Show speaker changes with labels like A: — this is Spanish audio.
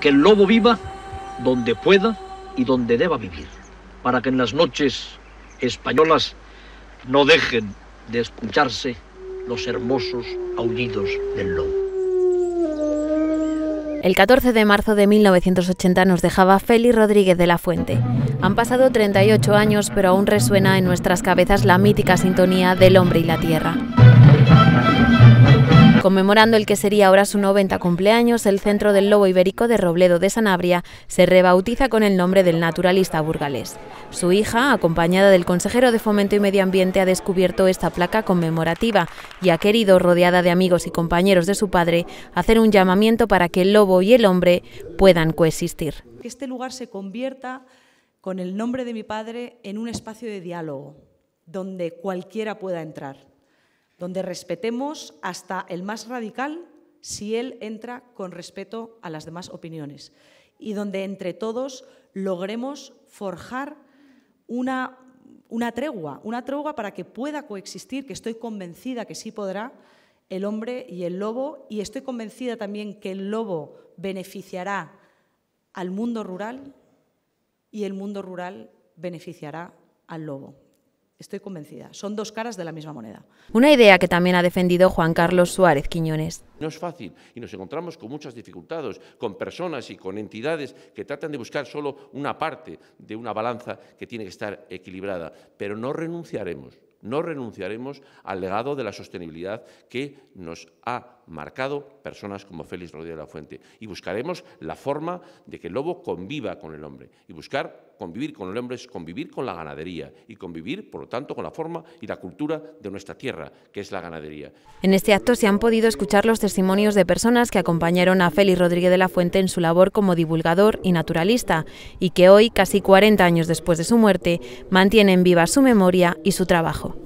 A: que el lobo viva donde pueda y donde deba vivir, para que en las noches españolas no dejen de escucharse los hermosos aullidos del lobo.
B: El 14 de marzo de 1980 nos dejaba Félix Rodríguez de la Fuente. Han pasado 38 años, pero aún resuena en nuestras cabezas la mítica sintonía del hombre y la tierra. Conmemorando el que sería ahora su 90 cumpleaños, el Centro del Lobo Ibérico de Robledo de Sanabria se rebautiza con el nombre del naturalista burgalés. Su hija, acompañada del consejero de Fomento y Medio Ambiente, ha descubierto esta placa conmemorativa y ha querido, rodeada de amigos y compañeros de su padre, hacer un llamamiento para que el lobo y el hombre puedan coexistir.
C: Que este lugar se convierta, con el nombre de mi padre, en un espacio de diálogo, donde cualquiera pueda entrar donde respetemos hasta el más radical si él entra con respeto a las demás opiniones y donde entre todos logremos forjar una, una tregua, una tregua para que pueda coexistir, que estoy convencida que sí podrá, el hombre y el lobo, y estoy convencida también que el lobo beneficiará al mundo rural y el mundo rural beneficiará al lobo. Estoy convencida. Son dos caras de la misma moneda.
B: Una idea que también ha defendido Juan Carlos Suárez Quiñones.
D: No es fácil y nos encontramos con muchas dificultades, con personas y con entidades que tratan de buscar solo una parte de una balanza que tiene que estar equilibrada, pero no renunciaremos no renunciaremos al legado de la sostenibilidad que nos ha marcado personas como Félix Rodríguez de la Fuente y buscaremos la forma de que el lobo conviva con el hombre y buscar convivir con el hombre es convivir con la ganadería y convivir, por lo tanto, con la forma y la cultura de nuestra tierra, que es la ganadería.
B: En este acto se han podido escuchar los testimonios de personas que acompañaron a Félix Rodríguez de la Fuente en su labor como divulgador y naturalista y que hoy, casi 40 años después de su muerte, mantienen viva su memoria y su trabajo.